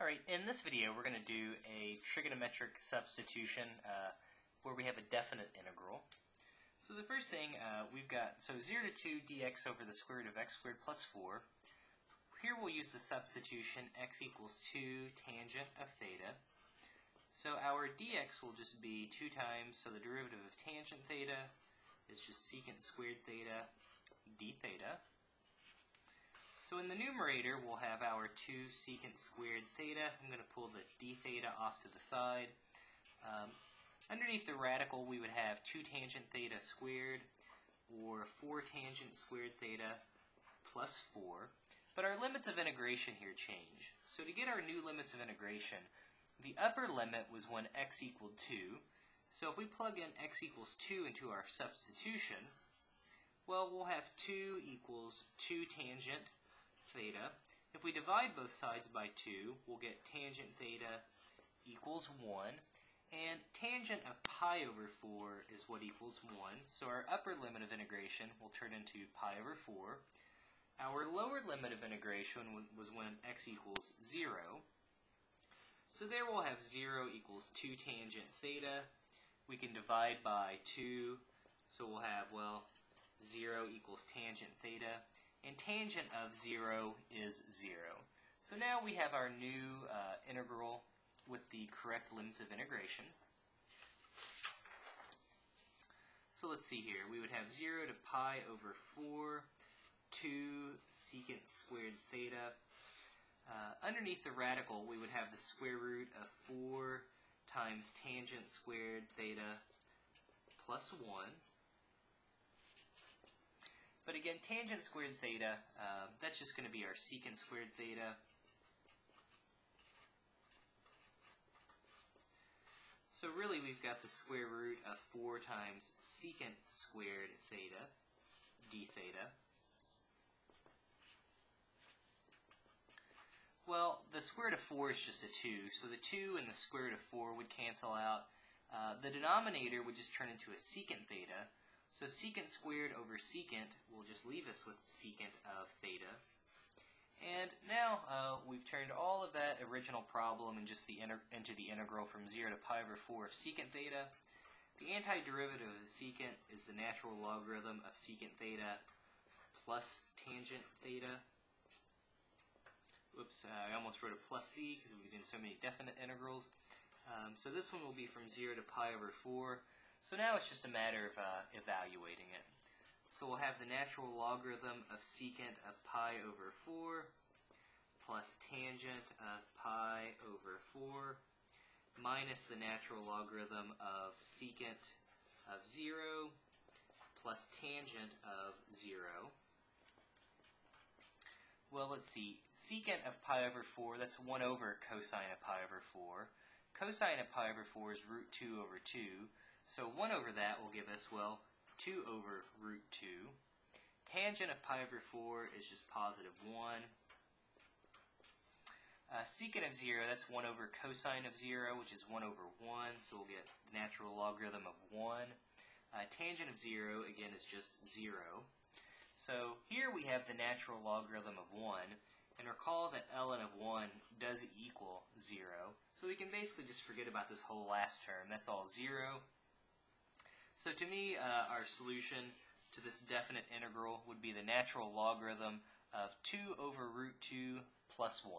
Alright, in this video we're going to do a trigonometric substitution uh, where we have a definite integral. So the first thing uh, we've got, so 0 to 2 dx over the square root of x squared plus 4. Here we'll use the substitution x equals 2 tangent of theta. So our dx will just be 2 times, so the derivative of tangent theta is just secant squared theta d theta. So in the numerator, we'll have our 2 secant squared theta. I'm going to pull the d theta off to the side. Um, underneath the radical, we would have 2 tangent theta squared, or 4 tangent squared theta plus 4. But our limits of integration here change. So to get our new limits of integration, the upper limit was when x equaled 2. So if we plug in x equals 2 into our substitution, well, we'll have 2 equals 2 tangent theta. If we divide both sides by 2, we'll get tangent theta equals 1. And tangent of pi over 4 is what equals 1. So our upper limit of integration will turn into pi over 4. Our lower limit of integration was when x equals 0. So there we'll have 0 equals 2 tangent theta. We can divide by 2. So we'll have, well, 0 equals tangent theta and tangent of 0 is 0. So now we have our new uh, integral with the correct limits of integration. So let's see here. We would have 0 to pi over 4, 2 secant squared theta. Uh, underneath the radical, we would have the square root of 4 times tangent squared theta plus 1. But again, tangent squared theta, uh, that's just going to be our secant squared theta. So really we've got the square root of 4 times secant squared theta, d theta. Well, the square root of 4 is just a 2, so the 2 and the square root of 4 would cancel out. Uh, the denominator would just turn into a secant theta, so secant squared over secant will just leave us with secant of theta. And now uh, we've turned all of that original problem and just the into the integral from 0 to pi over 4 of secant theta. The antiderivative of secant is the natural logarithm of secant theta plus tangent theta. Oops, uh, I almost wrote a plus c because we've done so many definite integrals. Um, so this one will be from 0 to pi over 4. So now it's just a matter of uh, evaluating it. So we'll have the natural logarithm of secant of pi over 4 plus tangent of pi over 4 minus the natural logarithm of secant of 0 plus tangent of 0. Well, let's see. Secant of pi over 4, that's 1 over cosine of pi over 4. Cosine of pi over 4 is root 2 over 2. So 1 over that will give us, well, 2 over root 2. Tangent of pi over 4 is just positive 1. Uh, secant of 0, that's 1 over cosine of 0, which is 1 over 1, so we'll get the natural logarithm of 1. Uh, tangent of 0, again, is just 0. So here we have the natural logarithm of 1, and recall that ln of 1 does equal 0. So we can basically just forget about this whole last term. That's all 0 so to me, uh, our solution to this definite integral would be the natural logarithm of 2 over root 2 plus 1.